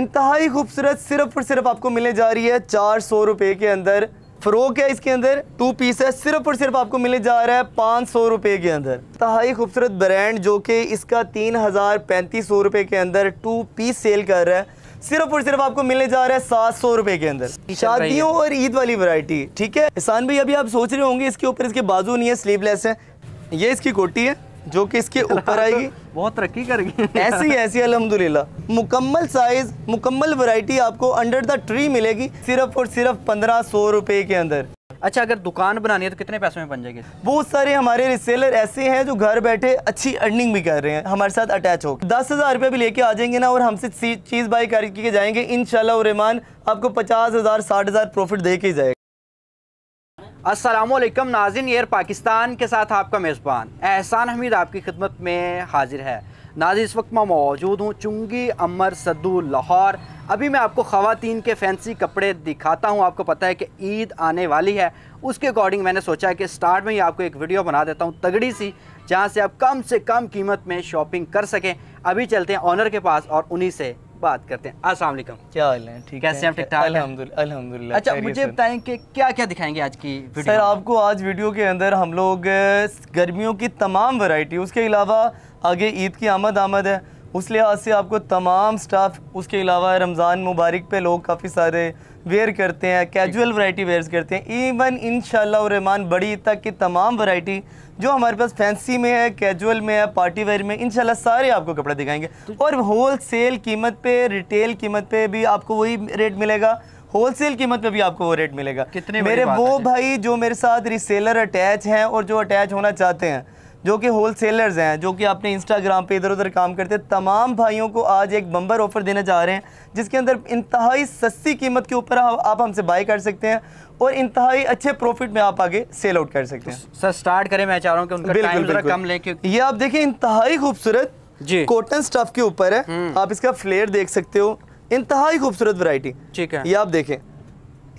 इंतहाई खूबसूरत सिर्फ़ और सिर्फ़ आपको मिलने जा रही है चार सौ रुपये के अंदर। फ़रोक है इसके अंदर टू पीस है सिर्फ़ और सिर्फ़ आपको मिलने जा रहा है पाँच सौ रुपये के अंदर। इंतहाई खूबसूरत ब्रांड जो कि इसका तीन हज़ार पैंतीस सौ रुपये के अंदर टू पीस सेल कर रहा है। सिर्फ़ और सिर्फ़ आपको मिलने जा रहा है सात सौ रुपए के अंदर। शादियों और ईद वाली वैरायटी ठीक है? एहसान भाई अभी आप सोच रहे होंगे इसके ऊपर इसके बाजू नहीं है स्लीवलेस है। ये इसकी कोटी है। जो कि इसके ऊपर आएगी। बहुत तरक्की करेगी ऐसी ऐसी अल्हम्दुलिल्लाह। मुकम्मल साइज़ मुकम्मल वैरायटी आपको अंडर द ट्री मिलेगी सिर्फ़ और सिर्फ़ पंद्रह सौ रुपए के अंदर। अच्छा अगर दुकान बनानी है तो कितने पैसों में बन जाएगी? बहुत सारे हमारे रिसेलर ऐसे हैं जो घर बैठे अच्छी अर्निंग भी कर रहे हैं हमारे साथ अटैच हो दस हज़ार रुपये भी लेके आ जाएँगे ना और हमसे चीज़ बाई करके जाएँगे इन और रहमान आपको पचास हज़ार साठ हज़ार प्रॉफिट दे के जाएगा। असलम नाजिन एयर पाकिस्तान के साथ आपका मेज़बान। एहसान हमीद आपकी खिदमत में हाजिर है। नाजिर इस वक्त मैं मौजूद हूँ चुंगी अमर सद्दू, लाहौर। अभी मैं आपको ख़वातीन के फैंसी कपड़े दिखाता हूँ। आपको पता है कि ईद आने वाली है। उसके अकॉर्डिंग मैंने सोचा है कि स्टार्ट में ही आपको एक वीडियो बना देता हूँ तगड़ी सी, जहाँ से आप कम से कम कीमत में शॉपिंग कर सकें। अभी चलते हैं ऑनर के पास और उन्हीं से बात करते हैं। अस्सलाम वालेकुम। क्या हाल है ठीक कैसे हैं ठीक ठाक अल्हम्दुलिल्लाह अच्छा मुझे बताएँ कि क्या क्या दिखाएँगे आज की वीडियो सर आपको आज वीडियो के अंदर हम लोग गर्मियों की तमाम वैरायटी उसके अलावा आगे ईद की आमद आमद है उस लिहाज से आपको तमाम स्टाफ उसके अलावा रमज़ान मुबारक पे लोग काफ़ी सारे वेयर करते हैं कैजुअल वैरायटी वेयर्स करते हैं। इवन इन रहमान बड़ी तक की तमाम वैरायटी जो हमारे पास फैंसी में है कैजुअल में है पार्टी वेयर में इनशाला सारे आपको कपड़े दिखाएँगे। और होल सेल कीमत पे रिटेल कीमत पे भी आपको वही रेट मिलेगा। होलसेल कीमत पे भी आपको वो रेट मिलेगा। कितने मेरे वो भाई जो मेरे साथ रिसेलर अटैच हैं और जो अटैच होना चाहते हैं जो कि होल सेलर्स हैं जो कि अपने इंस्टाग्राम पे इधर उधर काम करते हैं तमाम भाइयों को आज एक बम्बर ऑफ़र देना चाह रहे हैं जिसके अंदर इंतहाई सस्ती कीमत के ऊपर आप हमसे बाई कर सकते हैं और इंतहाई अच्छे प्रॉफिट में आप आगे सेल आउट कर सकते हैं। सर स्टार्ट करें मैं चाह रहा हूँ कि उनका टाइम जरा कम लेके ये आप देखें इंतहाई खूबसूरत जी। कॉटन स्टफ़ के ऊपर है। हम्म। आप इसका फ्लेयर देख सकते हो। इंतहाई खूबसूरत वैरायटी ठीक है। ये आप देखें।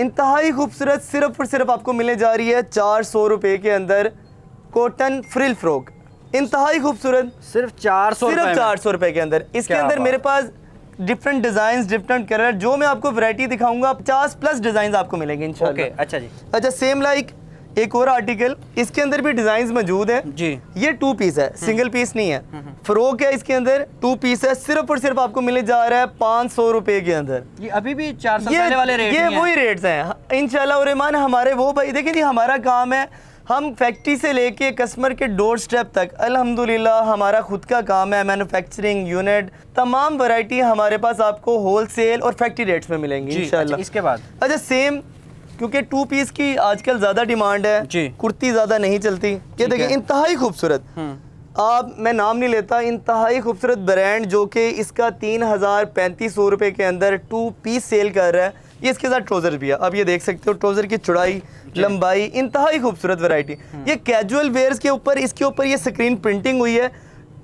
इंतहाई खूबसूरत सिर्फ़ और सिर्फ़ आपको मिले जा रही है चार सौ रुपए के अंदर कॉटन फ्रिल फ्रॉक इंतहाई खूबसूरत। सिर्फ़ चार सौ सिर्फ़ चार सौ रुपए के अंदर। इसके अंदर मेरे पास डिफरेंट डिज़ाइन डिफरेंट कलर जो मैं आपको वैरायटी दिखाऊँगा पचास प्लस डिज़ाइन आपको मिलेंगे इंशाल्लाह। अच्छा जी। अच्छा सेम लाइक एक और आर्टिकल इसके अंदर भी डिज़ाइन मौजूद है। जी। ये टू पीस है सिंगल हम्म। पीस नहीं है। फ्रोक है इसके अंदर टू पीस है सिर्फ़ और सिर्फ़ आपको मिलने जा रहा है पाँच सौ रुपए के अंदर। ये अभी भी चार सौ वाले रेट ये वही रेट्स हैं। इनशाला और हमारे वो भाई देखें जी हमारा काम है हम फैक्ट्री से लेके कस्टमर के डोर स्टेप तक अल्हम्दुलिल्लाह हमारा खुद का काम है मैन्युफैक्चरिंग यूनिट तमाम वैरायटी हमारे पास आपको होलसेल और फैक्ट्री रेट्स में मिलेंगी इंशाल्लाह। अच्छा, इसके बाद? अच्छा सेम क्योंकि टू पीस की आजकल ज़्यादा डिमांड है जी। कुर्ती ज़्यादा नहीं चलती। ये देखिए इंतहाई खूबसूरत। हम्म। आप मैं नाम नहीं लेता इंतहाई खूबसूरत ब्रांड जो कि इसका तीन हज़ार पैंतीस सौ रुपये के अंदर टू पीस सेल कर रहा है। ये इसके साथ ट्रोज़र भी है। अब ये देख सकते हो ट्रोज़र की चौड़ाई लंबाई इंतहाई खूबसूरत वैरायटी हम्म। ये कैजुअल वेयर्स के ऊपर इसके ऊपर ये स्क्रीन प्रिंटिंग हुई है।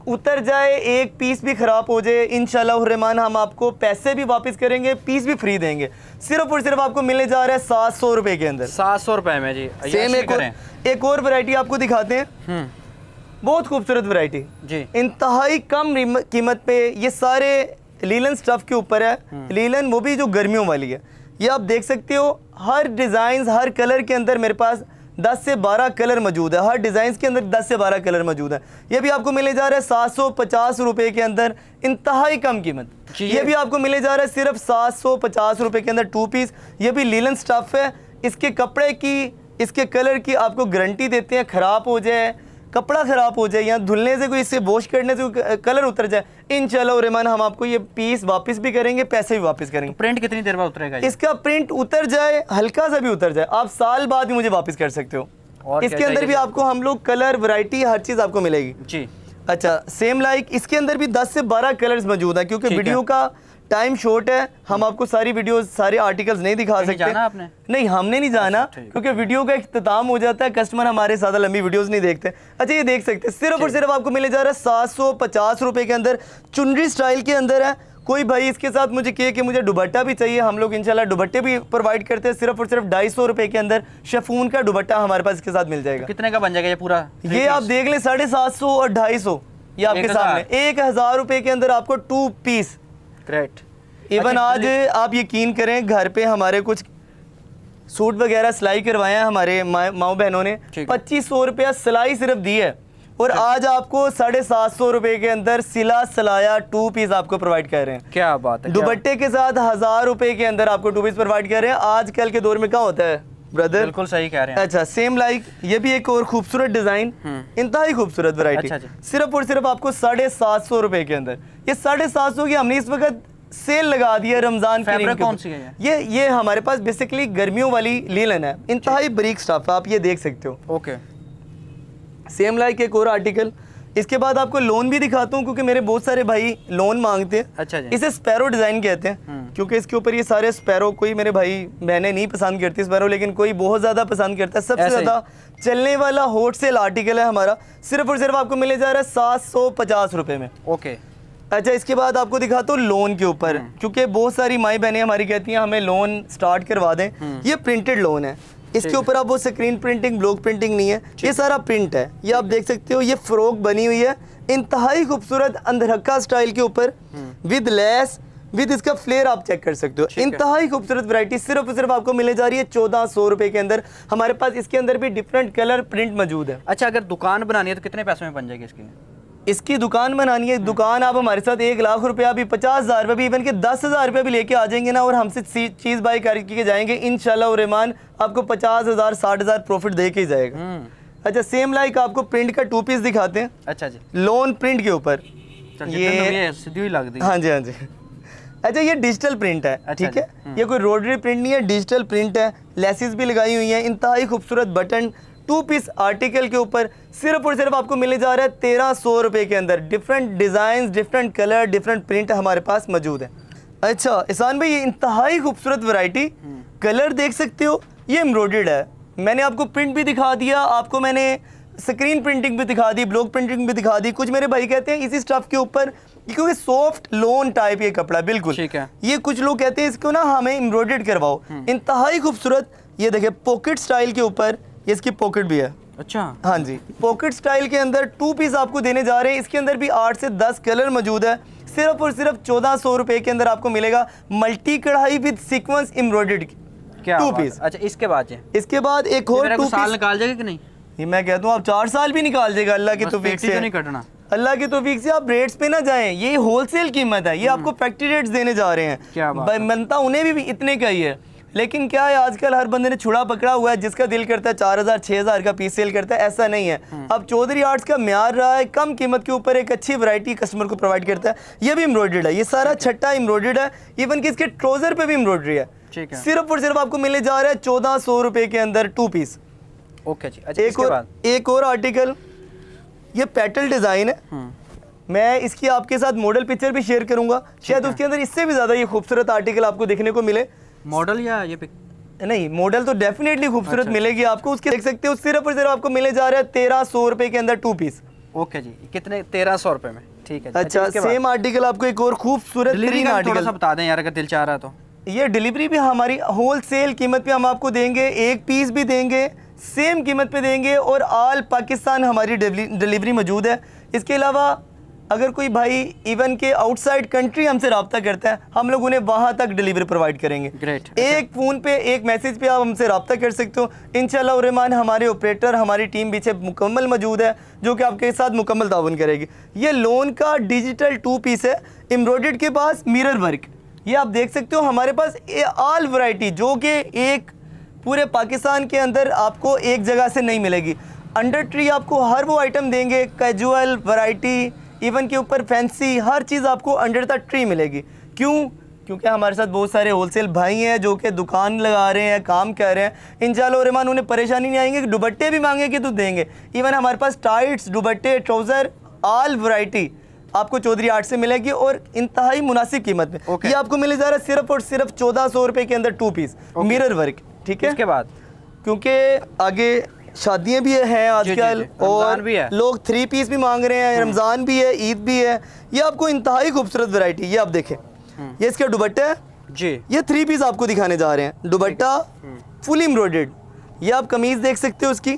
उतर जाए एक पीस भी ख़राब हो जाए इन रहमान हम आपको पैसे भी वापस करेंगे पीस भी फ्री देंगे। सिर्फ़ और सिर्फ़ आपको मिलने जा रहा है सात सौ रुपए के अंदर। सात सौ रुपए में जी। सेम एक और एक और वैरायटी आपको दिखाते हैं। हम्म। बहुत खूबसूरत वैरायटी जी। इंतहाई कम कीमत पे ये सारे लीलन स्टफ़ के ऊपर है। हम्म। लीलन वो भी जो गर्मियों वाली है। ये आप देख सकते हो हर डिज़ाइन हर कलर के अंदर मेरे पास 10 से 12 कलर मौजूद है। हर डिज़ाइन के अंदर 10 से 12 कलर मौजूद है। ये भी आपको मिले जा रहा है सात सौ पचास रुपये के अंदर इंतहाई कम कीमत। ये भी आपको मिले जा रहा है सिर्फ़ सात सौ पचास रुपये के अंदर टू पीस ये भी लीलन स्टफ़ है। इसके कपड़े की इसके कलर की आपको गारंटी देते हैं ख़राब हो जाए। कपड़ा ख़राब हो जाए या धुलने से कोई इससे वॉश करने से कलर उतर जाए इन रेमान हम आपको ये पीस वापस भी करेंगे पैसे भी वापस करेंगे। तो प्रिंट कितनी देर बाद उतरेगा इसका प्रिंट उतर जाए हल्का सा भी उतर जाए आप साल बाद भी मुझे वापस कर सकते हो। और इसके अंदर भी आपको हम लोग कलर वैरायटी हर चीज़ आपको मिलेगी। जी। अच्छा सेम लाइक इसके अंदर भी 10 से 12 कलर्स मौजूद हैं क्योंकि वीडियो का टाइम शॉर्ट है हम आपको सारी वीडियो सारे आर्टिकल्स नहीं दिखा सकते। जाना आपने? नहीं हमने नहीं जाना अच्छा, क्योंकि वीडियो का इख्ताम हो जाता है कस्टमर हमारे ज़्यादा लंबी वीडियोस नहीं देखते। अच्छा ये देख सकते सिर्फ़ और सिर्फ़ आपको मिले जा रहा है सात सौ पचास रुपए के अंदर चुनरी स्टाइल के अंदर है। कोई भाई इसके साथ मुझे कहे कि मुझे दुबट्टा भी चाहिए हम लोग इंशाल्लाह दुबट्टे भी प्रोवाइड करते हैं सिर्फ़ और सिर्फ़ ढाई सौ रुपए के अंदर शफून का दुबट्टा हमारे पास इसके साथ मिल जाएगा। कितने का बन जाएगा ये पूरा? ये आप देख लें साढ़े सात सौ और ढाई सौ ये आपके सामने। एक हज़ार रुपए के अंदर आपको टू पीस इवन अच्छा, आज आप यकीन करें घर पे हमारे कुछ सूट वगैरह सिलाई करवाए हैं हमारे माओ बहनों ने। पच्चीस सौ रुपया सिलाई सिर्फ़ दी है। और आज आपको साढ़े सात सौ रुपए के अंदर सिला सिलाया टू पीस आपको प्रोवाइड कर रहे हैं। क्या बात है दुपट्टे के साथ हज़ार रुपए के अंदर आपको टू पीस प्रोवाइड कर रहे हैं। आजकल के दौर में क्या होता है? ब्रदर बिल्कुल सही कह रहे हैं। अच्छा सेम लाइक ये भी एक और खूबसूरत डिज़ाइन हम्म। इंतहाई खूबसूरत वैरायटी अच्छा सिर्फ़ और सिर्फ़ आपको साढ़े सात सौ रुपए के अंदर। ये साढ़े सात सौ की हमने इस वक्त सेल लगा दी है रमज़ान के कौन सी है ये? ये हमारे पास बेसिकली गर्मियों वाली लीलन है। इंतहाई बरीक स्टफ़ है आप ये देख सकते हो। ओके सेम लाइक एक और आर्टिकल इसके बाद आपको लोन भी दिखाता हूँ क्योंकि मेरे बहुत सारे भाई लोन मांगते हैं। अच्छा जी। इसे स्पैरो डिज़ाइन कहते हैं हम्म। क्योंकि इसके ऊपर ये सारे स्पैरो कोई मेरे भाई बहनें नहीं पसंद करती स्पैरो लेकिन कोई बहुत ज़्यादा पसंद करता है। सबसे ज़्यादा चलने वाला होट सेल आर्टिकल है हमारा। सिर्फ़ और सिर्फ़ आपको मिले जा रहा है सात सौ पचास रुपये में। ओके। अच्छा इसके बाद आपको दिखाता हूँ लोन के ऊपर हम्म। क्योंकि बहुत सारी माई बहनें हमारी कहती हैं हमें लोन स्टार्ट करवा दें। हम्म। ये प्रिंटेड लोन है। इसके ऊपर आप वो स्क्रीन प्रिंटिंग ब्लॉक प्रिंटिंग नहीं है। ये सारा प्रिंट है। ये आप देख सकते हो ये फ्रॉक बनी हुई है। इंतहाई खूबसूरत अंधरक्का स्टाइल के ऊपर विद लेस विद इसका फ्लेयर आप चेक कर सकते हो। इंतहाई खूबसूरत वैरायटी सिर्फ़ और सिर्फ़ आपको मिले जा रही है चौदह सौ रुपए के अंदर। हमारे पास इसके अंदर भी डिफरेंट कलर प्रिंट मौजूद है। अच्छा अगर दुकान बनानी है तो कितने पैसों में बन जाएगी इसके इसकी इसकी दुकान बनानी है। दुकान आप हमारे साथ एक लाख रुपया भी पचास हज़ार रुपया भी इवन के दस हज़ार रुपया भी लेके आ जाएँगे ना और हमसे चीज़ बाई करके जाएँगे। इन और रहमान आपको पचास हज़ार साठ हज़ार प्रॉफिट दे के ही जाएगा। हम्म। अच्छा सेम लाइक आपको प्रिंट का टू पीस दिखाते हैं। अच्छा जी लोन प्रिंट के ऊपर। ये ये सीधी लग दी हाँ। जी हाँ जी। अच्छा ये डिजिटल प्रिंट है अच्छा ठीक जी, है? ये कोई रोडरी प्रिंट नहीं है डिजिटल प्रिंट है। लेसिस भी लगाई हुई हैं इंतहाई खूबसूरत बटन टू पीस आर्टिकल के ऊपर सिर्फ़ और सिर्फ़ आपको मिले जा रहा है तेरह सौ रुपये के अंदर। Different design different colour different print हमारे पास मौजूद है। अच्छा ईसान भाई ये इंतहाई खूबसूरत वैरायटी कलर देख सकते हो ये एम्ब्रॉयडर्ड है। मैंने आपको प्रिंट भी दिखा दिया आपको मैंने स्क्रीन प्रिंटिंग भी दिखा दी ब्लॉक प्रिंटिंग भी दिखा दी। कुछ मेरे भाई कहते हैं इसी स्टफ़ के ऊपर क्योंकि सॉफ्ट लोन टाइप ये कपड़ा बिल्कुल। ठीक है। ये कुछ लोग कहते हैं इसको ना हमें एम्ब्रॉयडर्ड करवाओ। इंतहाई खूबसूरत ये देखे पॉकेट स्टाइल के ऊपर ये इसकी पॉकेट भी है। अच्छा। हाँ जी। पॉकेट स्टाइल के अंदर टू पीस आपको देने जा रहे हैं। इसके अंदर भी आठ से दस कलर मौजूद है। सिर्फ़ और सिर्फ़ चौदह सौ रुपए के अंदर आपको मिलेगा मल्टी कढ़ाई विद सीक्वेंस एम्ब्रॉयडर्ड क्या टू पीस अच्छा इसके बाद इसके बाद एक और टू साल पीस निकाल जाएगा कि नहीं? ये मैं कहता हूँ आप चार साल भी निकाल देगा अल्लाह की तौफीक से तो नहीं कटना। अल्लाह की तौफीक से आप रेट्स पे ना जाएँ। ये होलसेल कीमत है। ये आपको फैक्ट्री रेट्स देने जा रहे हैं। क्या बनता उन्हें भी, भी इतने का ही है। लेकिन क्या है आजकल हर बंदे ने छुड़ा पकड़ा हुआ है जिसका दिल करता है चार हज़ार छः हज़ार का पीस सेल करता है ऐसा नहीं है। अब चौधरी आर्ट्स का म्यार रहा है कम कीमत के ऊपर एक अच्छी वैरायटी कस्टमर को प्रोवाइड करता है। ये भी एम्ब्रॉयडर्ड है ये सारा छट्टा एम्ब्रॉयडर्ड है इवन कि इसके ट्रोज़र पे भी एम्ब्रॉयडरी है। सिर्फ़ और सिर्फ़ आपको मिलने जा रहा है चौदह सौ रुपये के अंदर टू पीस ओके जी अच्छा एक और एक और आर्टिकल ये पेटल डिज़ाइन है। हम्म। मैं इसकी आपके साथ मॉडल पिक्चर भी शेयर करूँगा। शायद उसके अंदर इससे भी ज़्यादा ये खूबसूरत आर्टिकल आपको देखने को मिले। मॉडल या ये पिक नहीं मॉडल तो डेफिनेटली खूबसूरत अच्छा, मिलेगी आपको उसके देख सकते हो सिर्फ़ और सिर्फ़ आपको मिले जा रहा है तेरह सौ रुपए के अंदर टू पीस ओके जी कितने तेरह सौ रुपये में ठीक है अच्छा बाद? सेम आर्टिकल आपको एक और खूबसूरत आर्टिकल बता दें यार अगर दिल चाह रहा तो। ये डिलीवरी भी हमारी होल सेल कीमत पे हम आपको देंगे एक पीस भी देंगे सेम कीमत पे देंगे और आल पाकिस्तान हमारी डिलीवरी मौजूद है। इसके अलावा अगर कोई भाई इवन के आउटसाइड कंट्री हमसे रब्ता करता है हम लोग उन्हें वहाँ तक डिलीवरी प्रोवाइड करेंगे। Great. एक फ़ोन पे एक मैसेज पे आप हमसे रब्ता कर सकते हो। इंशाल्लाह रहमान हमारे ऑपरेटर हमारी टीम पीछे मुकम्मल मौजूद है जो कि आपके साथ मुकम्मल ताउन करेगी। ये लोन का डिजिटल टू पीस है एम्ब्रॉयडर्ड के पास मिरर वर्क ये आप देख सकते हो हमारे पास ये आल वैरायटी जो कि एक पूरे पाकिस्तान के अंदर आपको एक जगह से नहीं मिलेगी। अंडर ट्री आपको हर वो आइटम देंगे कैजुअल वैरायटी इवन के ऊपर फैंसी हर चीज़ आपको अंडर द ट्री मिलेगी। क्यों? क्योंकि हमारे साथ बहुत सारे होलसेल भाई हैं जो कि दुकान लगा रहे हैं काम कर रहे हैं। इंशाल्लाह रहमान उन्हें परेशानी नहीं आएँगे कि दुबट्टे भी मांगेंगे तो देंगे। इवन हमारे पास टाइट्स दुबट्टे ट्राउज़र आल वैरायटी आपको चौधरी आर्ट से मिलेगी और इंतहाई मुनासिब कीमत में। Okay. ये आपको मिले जा रहा है सिर्फ़ और सिर्फ़ चौदह सौ रुपये के अंदर two piece Okay. Mirror work ठीक है? इसके बाद? क्योंकि आगे शादियाँ भी हैं आजकल और भी है। लोग थ्री पीस भी मांग रहे हैं रमज़ान भी है ईद भी है। ये आपको इंतहाई खूबसूरत वैरायटी ये आप देखें। ये इसका दुबट्टा है। जी। ये थ्री पीस आपको दिखाने जा रहे हैं। दुबट्टा फुल एम्ब्रॉयडर्ड ये आप कमीज़ देख सकते हो उसकी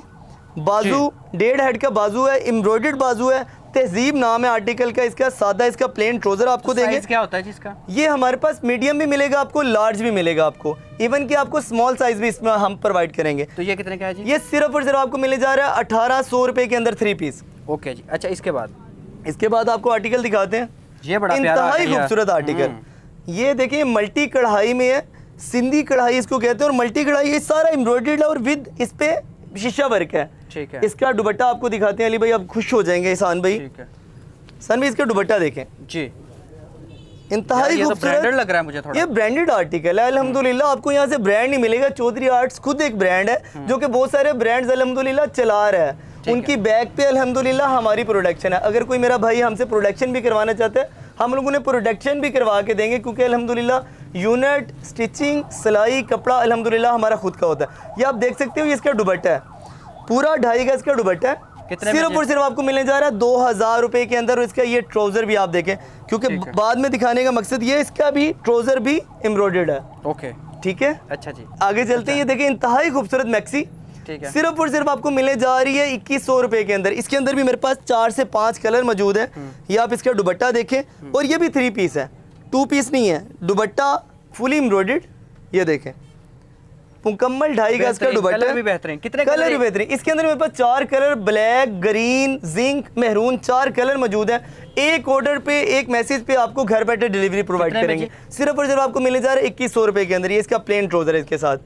बाजू डेढ़ हेड का बाजू है एम्ब्रॉयडर्ड बाजू है। तहजीब नाम है आर्टिकल का इसका सादा इसका प्लेन ट्रोजर आपको तो देंगे। क्या होता है जिसका ये हमारे पास मीडियम भी मिलेगा आपको लार्ज भी मिलेगा आपको। इवन कि आपको स्मॉल साइज़ भी इसमें हम प्रोवाइड करेंगे। तो ये कितने का है जी? ये सिर्फ़ और सिर्फ़ आपको मिले जा रहा है अठारह सौ रुपए के अंदर थ्री पीस ओके जी। अच्छा इसके बाद? इसके बाद आपको आर्टिकल दिखाते हैं। ये बड़ा इंतहाई खूबसूरत आर्टिकल हम्म। ये देखिए मल्टी कढ़ाई में है सिंधी कढ़ाई इसको कहते हैं और मल्टी कढ़ाई ये सारा एम्ब्रॉयडर्ड है और विद इस पे शीशा वर्क है। ठीक है। इसका दुपट्टा आपको दिखाते हैं अली भाई आप खुश हो जाएँगे ईसान भाई। ठीक है। सन भाई इसका दुपट्टा देखें। जी। इंतहाई तो ब्रांडेड लग रहा है मुझे थोड़ा। ये ब्रांडेड आर्टिकल है अल्हम्दुलिल्लाह आपको यहाँ से ब्रांड नहीं मिलेगा। चौधरी आर्ट्स खुद एक ब्रांड है जो कि बहुत सारे ब्रांड्स अल्हम्दुलिल्लाह चला रहा है। उनकी बैग पे अल्हम्दुलिल्लाह हमारी प्रोडक्शन है। अगर कोई मेरा भाई हमसे प्रोडक्शन भी करवाना चाहता है हम लोग उन्हें प्रोडक्शन भी करवा के देंगे क्योंकि अल्हम्दुलिल्लाह यूनिट स्टिचिंग सिलाई कपड़ा अल्हम्दुलिल्लाह हमारा खुद का होता है। ये आप देख सकते हो ये इसका दुपट्टा है। पूरा ढाई गज का दुपट्टा है। कितने सिर्फ़ और सिर्फ़ आपको मिलने जा रहा है दो हज़ार रुपए के अंदर इसका ये ट्राउज़र भी आप देखें। क्योंकि बाद में दिखाने का मकसद ये इसका भी ट्राउज़र भी एम्ब्रॉयडर्ड है। ओके। ठीक है? अच्छा जी। आगे चलते हैं ये देखें इंतहाई खूबसूरत मैक्सी। ठीक है। सिर्फ़ और सिर्फ़ आपको मिलने जा रही है इक्कीस सौ रुपए के अंदर। इसके अंदर भी मेरे पास चार से पाँच कलर मौजूद है। हम्म। ये आप इसका दुबट्टा देखें और ये भी थ्री पीस है। टू पीस नहीं है। दुबट्टा फुली एम्ब्रॉयडर्ड ये देखें। मुकम्मल ढाई गज का दुबट्टा दुपट्टा कलर भी बेहतरीन। कितने कलर कलर भी बेहतरीन। इसके अंदर मेरे पास चार कलर ब्लैक ग्रीन जिंक मेहरून चार कलर मौजूद है। एक ऑर्डर पे एक मैसेज पे आपको घर बैठे डिलीवरी प्रोवाइड करेंगे। सिर्फ़ और सिर्फ़ आपको मिले जा रहा है इक्कीस सौ रुपए के अंदर। ये इसका प्लेन ट्रोजर है इसके साथ।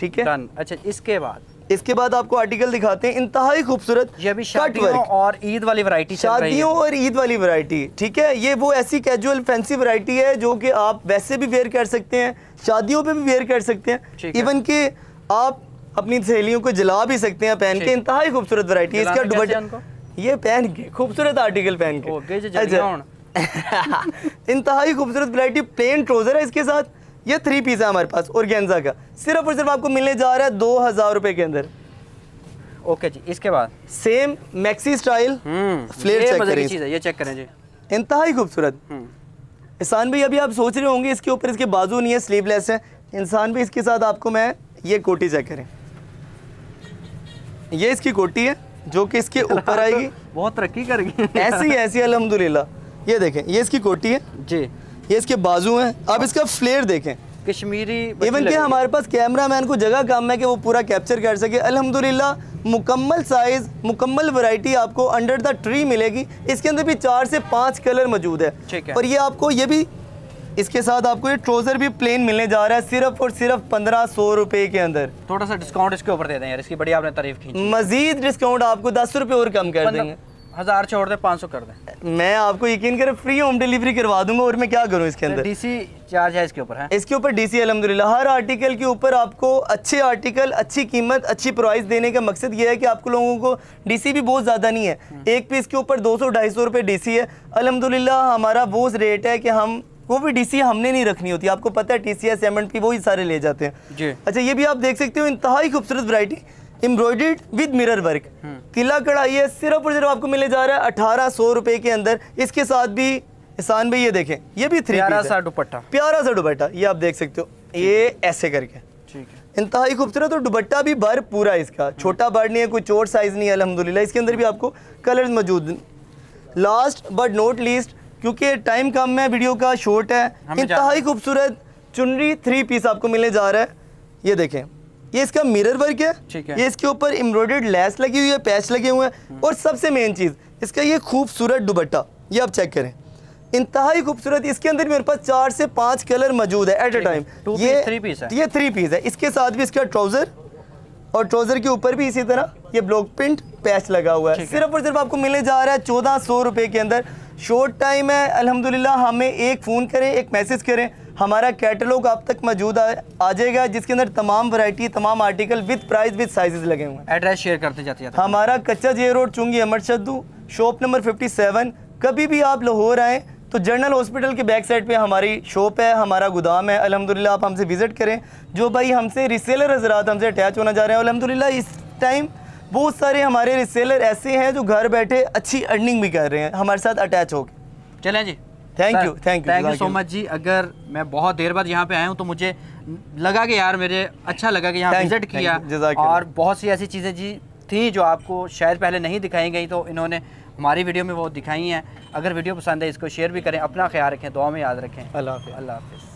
ठीक है? अच्छा इसके बाद? इसके बाद आपको आर्टिकल दिखाते हैं इंतहाई खूबसूरत ये अभी शादियों और ईद वाली वैरायटी शादियों और ईद वाली वैरायटी ठीक है? ये वो ऐसी कैजुअल फैंसी वैरायटी है जो कि आप वैसे भी वेयर कर सकते हैं शादियों पे भी वेयर कर सकते हैं। इवन कि आप अपनी सहेलियों को जला भी सकते हैं पहन के। इंतहाई खूबसूरत वैरायटी है। इसका जलाना ये पहन के खूबसूरत आर्टिकल पहन के। अच्छा। इंतहाई खूबसूरत वैरायटी प्लेन ट्रोजर है इसके साथ। ये थ्री पीस है हमारे पास और का। सिर्फ़ और सिर्फ़ आपको मिलने जा रहा है दो हज़ार रुपए के अंदर। ओके जी इसके बाद? Same maxi style hmm flare check करें चीज़ है ये चेक करें जी। इंतहाई खूबसूरत। हम्म। इंसान भाई अभी आप सोच रहे होंगे इसके ऊपर इसके बाजू नहीं है स्लीवलेस है। इंसान भी इसके साथ आपको मैं ये कोटी चेक करें। ये इसकी कोटी है जो कि इसके ऊपर आएगी। बहुत तरक्की करेगी ऐसी ऐसी अलहमदुल्ला ये देखें ये इसकी कोटी है। जी। ये इसके बाजू हैं। अब इसका फ्लेयर देखें। कश्मीरी इवन कि है। हमारे पास कैमरा मैन को जगह कम है कि वो पूरा कैप्चर कर सके। अल्हम्दुलिल्लाह मुकम्मल साइज़ मुकम्मल वैरायटी आपको अंडर द ट्री मिलेगी। इसके अंदर भी चार से पाँच कलर मौजूद है। है। और ये आपको ये भी इसके साथ आपको ये ट्रोज़र भी प्लेन मिलने जा रहा है सिर्फ़ और सिर्फ़ पंद्रह सौ रुपए के अंदर। थोड़ा सा डिस्काउंट इसके ऊपर दे दें यार इसकी बड़ी आपने तारीफ़ की मजीद डिस्काउंट आपको दस रुपए और कम कर देंगे। हज़ार छोड़ दे पाँच सौ कर दें। मैं आपको यकीन करें फ्री होम डिलीवरी करवा दूँगा और मैं क्या करूँ इसके अंदर? डीसी चार्ज है इसके ऊपर है। इसके ऊपर डीसी अलहमदिल्ला हर आर्टिकल के ऊपर आपको अच्छे आर्टिकल अच्छी कीमत अच्छी प्राइस देने का मकसद ये है कि आपको लोगों को डीसी भी बहुत ज़्यादा नहीं है। एक पीस के ऊपर 200 ढाई सौ रुपये डी है। अलहमदिल्ला हमारा वो रेट है कि हम वो भी डीसी हमने नहीं रखनी होती। आपको पता है टी सी एस एम वही सारे ले जाते हैं। जी। अच्छा ये भी आप देख सकते हो इंतहाई खूबसूरत variety embroidered with mirror work. किला कढ़ाई है सिर्फ़ और सिर्फ़ आपको मिले जा रहा है अठारह सौ रुपये के अंदर। इसके साथ भी एहसान भाई ये देखें ये भी थ्री प्यारा सा दुपट्टा। प्यारा सा दुपट्टा ये आप देख सकते हो। ये ऐसे करके। ठीक है। इंतहाई खूबसूरत और दुपट्टा भी भर पूरा इसका। छोटा बड़ नहीं है कोई चोट साइज़ नहीं है अल्हम्दुलिल्लाह। इसके अंदर भी आपको कलर्स मौजूद लास्ट बट नॉट लीस्ट क्योंकि टाइम कम है वीडियो का शॉर्ट है इंतहाई खूबसूरत चुनरी थ्री पीस आपको मिलने जा रहा है। ये देखें। ये इसका मिरर वर्क है। ठीक है। ये इसके ऊपर एम्ब्रॉयडर्ड लेस लगी हुई है पैच लगे हुए हैं। और सबसे मेन चीज़ इसका ये खूबसूरत दुपट्टा ये आप चेक करें। इंतहाई खूबसूरत इसके अंदर मेरे पास चार से पाँच कलर मौजूद है एट अ टाइम ये three piece है। ये थ्री पीस है। इसके साथ भी इसका ट्राउज़र और ट्राउज़र के ऊपर भी इसी तरह ये ब्लॉक प्रिंट पैच लगा हुआ है। है। सिर्फ़ और सिर्फ़ आपको मिलने जा रहा है चौदह सौ रुपए के अंदर। शॉर्ट टाइम है अल्हम्दुलिल्लाह हमें एक फ़ोन करें एक मैसेज करें। हमारा कैटलॉग आप तक मौजूद आ, आ जाएगा जिसके अंदर तमाम वैरायटी तमाम article with price with sizes लगे हुए हैं। एड्रेस शेयर करते जाते जाते हमारा कच्चा जे रोड चुंगी अमर शद्दू शॉप नंबर 57 कभी भी आप लाहौर आएँ तो जनरल हॉस्पिटल के बैक साइड पे हमारी शॉप है हमारा गोदाम है। अल्हम्दुलिल्लाह आप हमसे विज़िट करें। जो भाई हमसे रिसेलर हजरात हमसे अटैच होना चाह रहे हैं अल्हम्दुलिल्लाह इस टाइम बहुत सारे हमारे रिसेलर ऐसे हैं जो घर बैठे अच्छी अर्निंग भी कर रहे हैं हमारे साथ अटैच होकर चलें जी। Thank you thank you thank you so much जी। अगर मैं बहुत देर बाद यहाँ पे आया हूँ तो मुझे लगा कि यार मेरे अच्छा लगा कि यहाँ विज़िट किया। और बहुत सी ऐसी चीज़ें जी थी जो आपको शायद पहले नहीं दिखाई गई तो इन्होंने हमारी वीडियो में वो दिखाई हैं। अगर वीडियो पसंद है इसको शेयर भी करें अपना ख्याल रखें दुआ में याद रखें। अल्लाह हाफि अल्लाह हाफिज़।